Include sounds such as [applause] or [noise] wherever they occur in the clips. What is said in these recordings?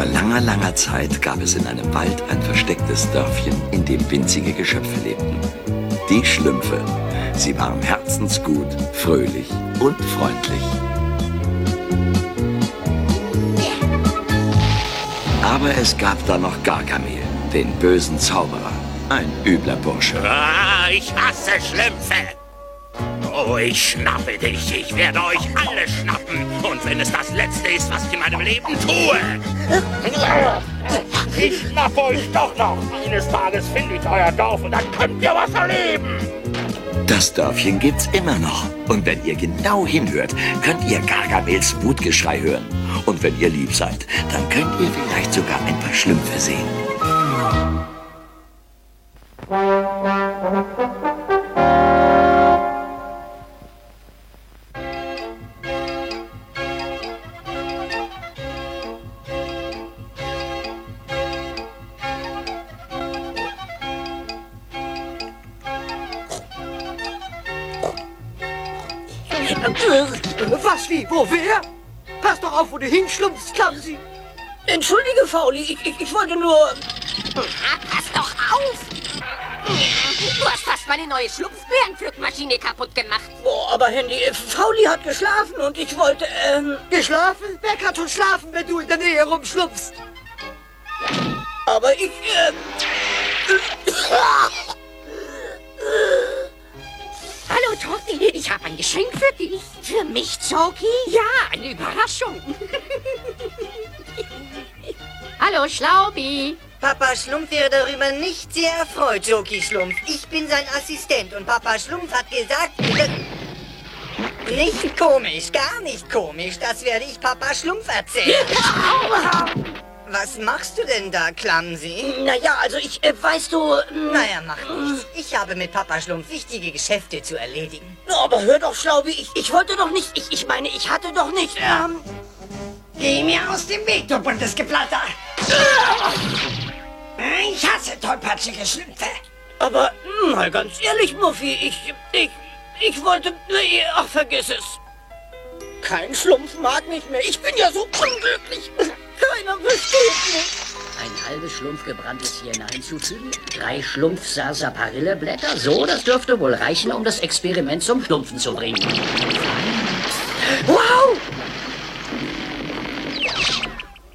Vor langer, langer Zeit gab es in einem Wald ein verstecktes Dörfchen, in dem winzige Geschöpfe lebten. Die Schlümpfe. Sie waren herzensgut, fröhlich und freundlich. Aber es gab da noch Gargamel, den bösen Zauberer. Ein übler Bursche. Ah, ich hasse Schlümpfe. Oh, ich schnappe dich. Ich werde euch alle schnappen. Und wenn es das Letzte ist, was ich in meinem Leben tue. Ich schnappe euch doch noch. Eines Tages finde ich euer Dorf und dann könnt ihr was erleben. Das Dörfchen gibt's immer noch. Und wenn ihr genau hinhört, könnt ihr Gargamels Wutgeschrei hören. Und wenn ihr lieb seid, dann könnt ihr vielleicht sogar ein paar Schlümpfe sehen. Was, wie, wo, wer? Pass doch auf, wo du hinschlumpfst, Clumsy. Entschuldige, Fauli, ich, ich, ich wollte nur... Pass doch auf! Du hast fast meine neue Schlupfbeerenpflückmaschine kaputt gemacht. Oh, aber Handy, äh, Fauli hat geschlafen und ich wollte, ähm... Geschlafen? Wer kann schon schlafen, wenn du in der Nähe rumschlupfst? Aber ich, ähm... Torti, ich habe ein Geschenk für dich. Für mich, Zoki? Ja, eine Überraschung. [laughs] Hallo, Schlaubi. Papa Schlumpf wäre darüber nicht sehr erfreut, Joki Schlumpf. Ich bin sein Assistent und Papa Schlumpf hat gesagt, dass... Nicht komisch, gar nicht komisch. Das werde ich Papa Schlumpf erzählen. [laughs] Was machst du denn da, Clumsy? Naja, also ich, äh, weißt du... ähm, Naja, mach nichts. Ich habe mit Papa Schlumpf wichtige Geschäfte zu erledigen. Aber hör doch, Schlaubi, ich, ich wollte doch nicht... Ich, ich meine, ich hatte doch nicht, ähm... Geh mir aus dem Weg, du buntes Geplatter. Ich hasse tollpatschige Schlümpfe. Aber, hm, mal ganz ehrlich, Muffi, ich, ich, ich wollte... Nee, ach, vergiss es. Kein Schlumpf mag mich mehr. Ich bin ja so unglücklich. Keiner versteht mich. Ein halbes schlumpfgebranntes Sienna hinzufügen, drei Schlumpf-Sarsaparilleblätter, so, das dürfte wohl reichen, um das Experiment zum Schlumpfen zu bringen. Wow!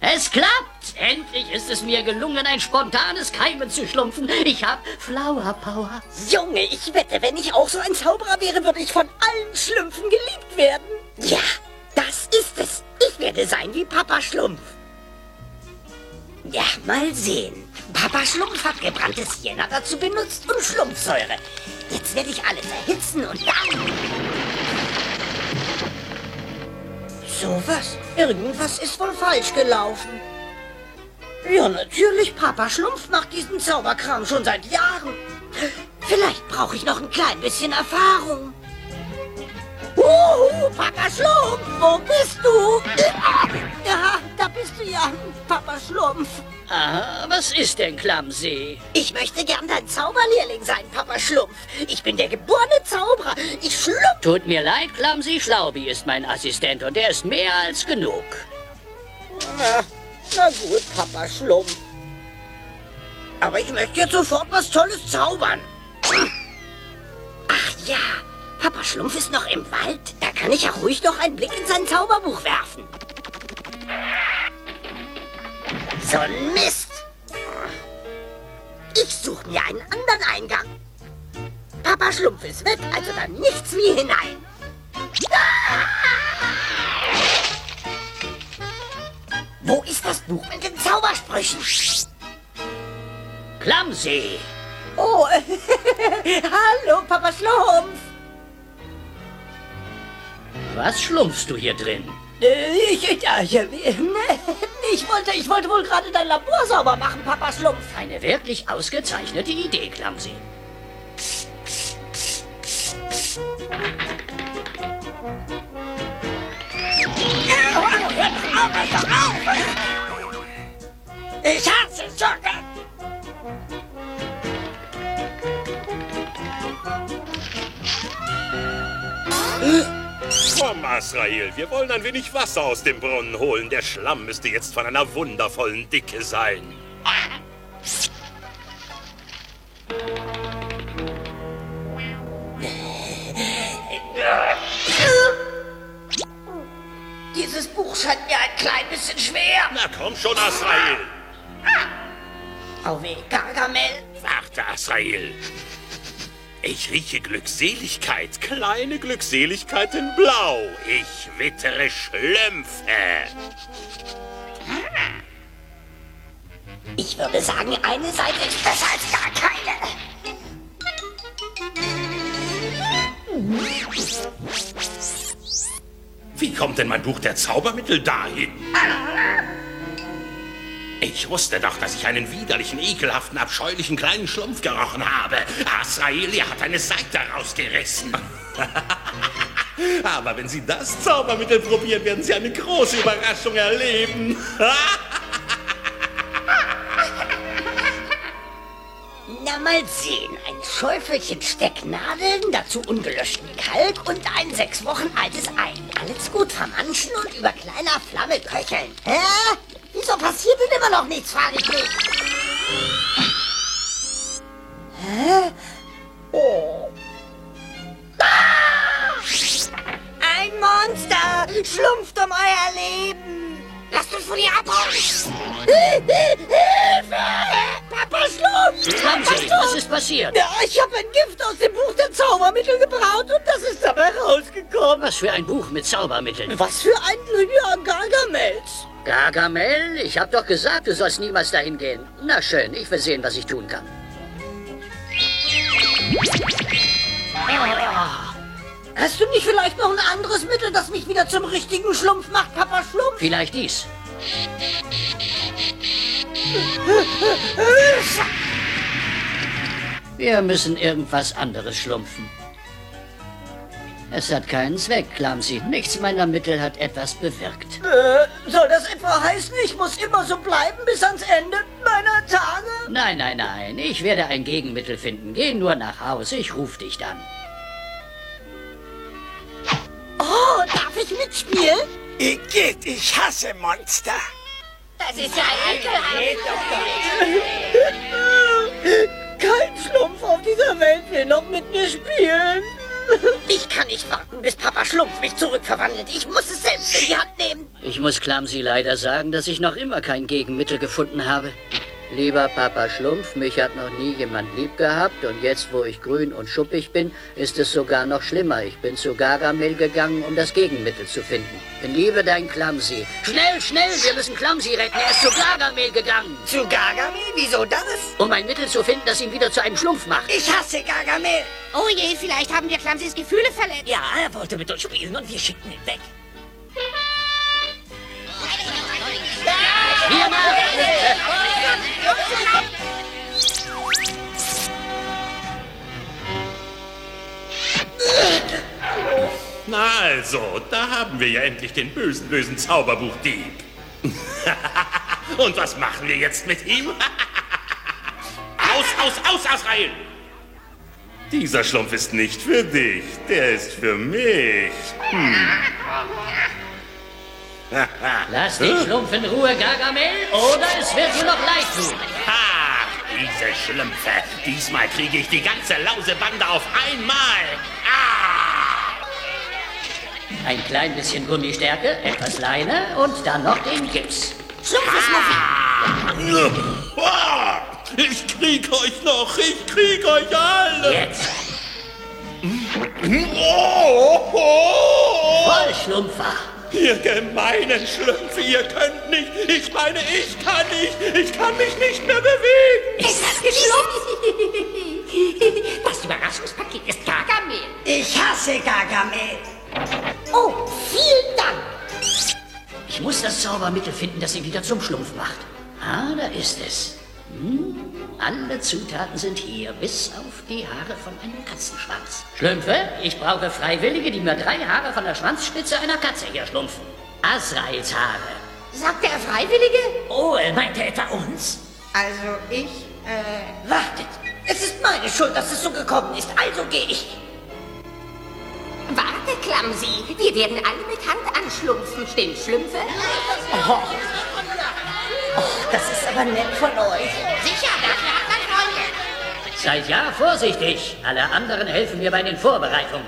Es klappt! Endlich ist es mir gelungen, ein spontanes Keimen zu schlumpfen. Ich hab Flower Power. Junge, ich wette, wenn ich auch so ein Zauberer wäre, würde ich von allen Schlümpfen geliebt werden. Ja, das ist es. Ich werde sein wie Papa Schlumpf. Ja, mal sehen. Papa Schlumpf hat gebranntes Sienna dazu benutzt und Schlumpfsäure. Jetzt werde ich alle verhitzen und dann... So was? Irgendwas ist wohl falsch gelaufen. Ja, natürlich. Papa Schlumpf macht diesen Zauberkram schon seit Jahren. Vielleicht brauche ich noch ein klein bisschen Erfahrung. Uhu, Papa Schlumpf, wo bist du? Ja, da bist du ja, Papa Schlumpf. Aha, was ist denn Clumsy? Ich möchte gern dein Zauberlehrling sein, Papa Schlumpf. Ich bin der geborene Zauberer. Ich schlumpf. Tut mir leid, Clumsy, Schlaubi ist mein Assistent und der ist mehr als genug. Na, na gut, Papa Schlumpf. Aber ich möchte jetzt sofort was Tolles zaubern. Ach ja, Papa Schlumpf ist noch im Wald. Da kann ich ja ruhig noch einen Blick in sein Zauberbuch werfen. So ein Mist. Ich suche mir einen anderen Eingang. Papa Schlumpf ist weg, also dann nichts wie hinein. Wo ist das Buch mit den Zaubersprüchen? Clumsy! Oh, [laughs] hallo, Papa Schlumpf. Was schlumpfst du hier drin? Äh, Ich, ich, äh, ich, [laughs] ich, wollte, ich wollte wohl gerade dein Labor sauber machen, Papa Schlumpf. Eine wirklich ausgezeichnete Idee, Clumsy. Ich Komm, Asrael, wir wollen ein wenig Wasser aus dem Brunnen holen. Der Schlamm müsste jetzt von einer wundervollen Dicke sein. Dieses Buch scheint mir ein klein bisschen schwer. Na komm schon, Asrael. Oh weh, Gargamel. Warte, Asrael. Ich rieche Glückseligkeit, kleine Glückseligkeit in Blau. Ich wittere Schlümpfe. Ich würde sagen, eine Seite ist besser als gar keine. Wie kommt denn mein Buch der Zaubermittel dahin? Ich wusste doch, dass ich einen widerlichen, ekelhaften, abscheulichen kleinen Schlumpf gerochen habe. Asaelia hat eine Seite rausgerissen. [laughs] Aber wenn Sie das Zaubermittel probieren, werden Sie eine große Überraschung erleben. [laughs] Na mal sehen, ein Schäufelchen Stecknadeln, dazu ungelöschten Kalk und ein sechs Wochen altes Ei. Alles gut vermanschen und über kleiner Flamme köcheln. Hä? Wieso passiert denn immer noch nichts, frage ich mich. Hä? Oh. Ah! Ein Monster schlumpft um euer Leben. Lasst uns von ihr abhauen! Hilfe! Papa Schlumpf! Clumsy, was ist passiert? Ja, ich habe ein Gift aus dem Buch der Zaubermittel gebraut und das ist dabei rausgekommen. Was für ein Buch mit Zaubermitteln. Was für ein Lydia Gargamels. Gargamel, ich hab doch gesagt, du sollst niemals dahin gehen. Na schön, ich will sehen, was ich tun kann. Hast du nicht vielleicht noch ein anderes Mittel, das mich wieder zum richtigen Schlumpf macht, Papa Schlumpf? Vielleicht dies. Wir müssen irgendwas anderes schlumpfen. Es hat keinen Zweck, Clumsy. Nichts meiner Mittel hat etwas bewirkt. Äh, soll das etwa heißen, ich muss immer so bleiben bis ans Ende meiner Tage? Nein, nein, nein. Ich werde ein Gegenmittel finden. Geh nur nach Hause. Ich ruf dich dann. Oh, darf ich mitspielen? Igitt, ich hasse Monster. Das ist ja ekelhaft! Kein Schlumpf auf dieser Welt will noch mit mir spielen. Ich kann nicht warten, bis Papa Schlumpf mich zurückverwandelt. Ich muss es selbst in die Hand nehmen. Ich muss Clumsy leider sagen, dass ich noch immer kein Gegenmittel gefunden habe. Lieber Papa Schlumpf, mich hat noch nie jemand lieb gehabt und jetzt, wo ich grün und schuppig bin, ist es sogar noch schlimmer. Ich bin zu Gargamel gegangen, um das Gegenmittel zu finden. In Liebe dein Clumsy. Schnell, schnell, wir müssen Clumsy retten. Er ist zu Gargamel gegangen, Zu Gargamel? Wieso das? um ein Mittel zu finden, das ihn wieder zu einem Schlumpf macht. Ich hasse Gargamel. Oh je, vielleicht haben wir Clumsys Gefühle verletzt. Ja, er wollte mit uns spielen und wir schickten ihn weg. Wir machen Na also, da haben wir ja endlich den bösen, bösen Zauberbuchdieb. [laughs] Und was machen wir jetzt mit ihm? [laughs] aus, aus, aus, Asrael! Dieser Schlumpf ist nicht für dich, der ist für mich. Lass den Schlumpf in Ruhe, Gargamel, oder es wird dir noch leid tun. Ha! Diese Schlümpfe! Diesmal kriege ich die ganze Lausebande auf einmal! Ah! Ein klein bisschen Gummistärke, etwas Leine und dann noch den Gips. Ah! Ich krieg euch noch! Ich krieg euch alle! Jetzt, Oh, oh, voll Schlumpfer. Ihr gemeinen Schlümpfe, ihr könnt nicht! Ich meine, ich kann nicht! Ich kann mich nicht mehr bewegen! Ist das geschlumpft? [laughs] Das Überraschungspaket ist Gargamel. Ich hasse Gargamel. Oh, vielen Dank. Ich muss das Zaubermittel finden, das ihn wieder zum Schlumpf macht. Ah, da ist es. Hm, alle Zutaten sind hier, bis auf die Haare von einem Katzenschwanz. Schlümpfe, ich brauche Freiwillige, die mir drei Haare von der Schwanzspitze einer Katze hier schlumpfen. Asraels Haare. Sagt der Freiwillige? Oh, er meinte etwa uns? Also ich, äh... Wartet, es ist meine Schuld, dass es so gekommen ist, also gehe ich. Wartet, Clumsy. Wir werden alle mit Hand anschlumpfen, stimmt, Schlümpfe? Oh, aber nett von euch. Sicher, dafür hat man Freunde. Seid ja vorsichtig. Alle anderen helfen mir bei den Vorbereitungen.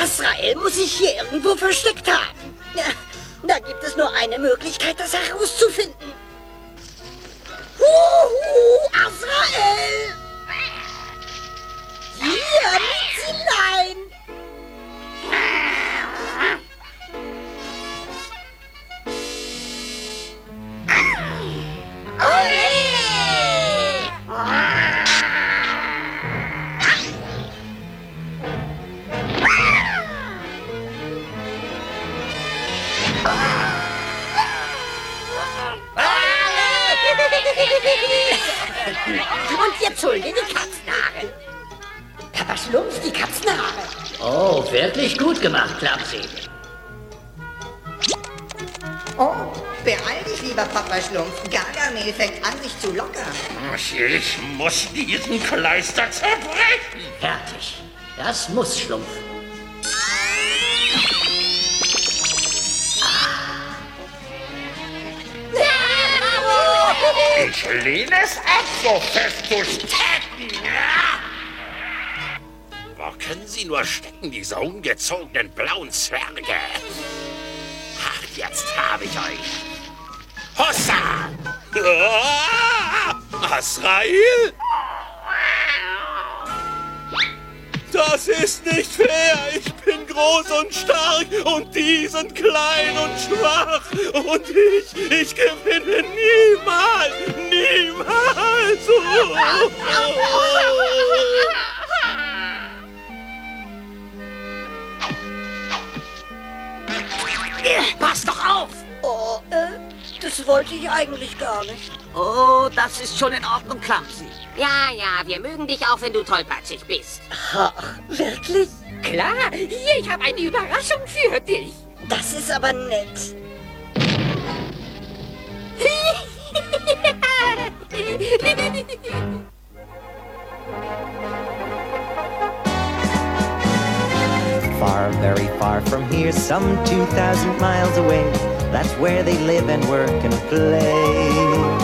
Azrael muss sich hier irgendwo versteckt haben. Da gibt es nur eine Möglichkeit, das herauszufinden. Huhu, Azrael! Hier, Mietzilein! Wirklich gut gemacht, Clumsy. Oh, beeil dich, lieber Papa Schlumpf. Gargamel fängt an, sich zu lockern. Ich muss diesen Kleister zerbrechen. Fertig. Das muss Schlumpf. Ich lehne es ab, so fest du stecken. Nur stecken, diese ungezogenen blauen Zwerge? Ach, jetzt habe ich euch. Hossa! [laughs] Ah! Azrael? Das ist nicht fair. Ich bin groß und stark und die sind klein und schwach. Und ich, ich gewinne niemals, niemals. [laughs] Pass doch auf! Oh, äh, das wollte ich eigentlich gar nicht. Oh, das ist schon in Ordnung, Clumsy. Ja, ja, wir mögen dich auch, wenn du tollpatschig bist. Ach, wirklich? Klar, hier, ich habe eine Überraschung für dich. Das ist aber nett. [laughs] Far, very far from here, some 2,000 miles away. That's where they live and work and play.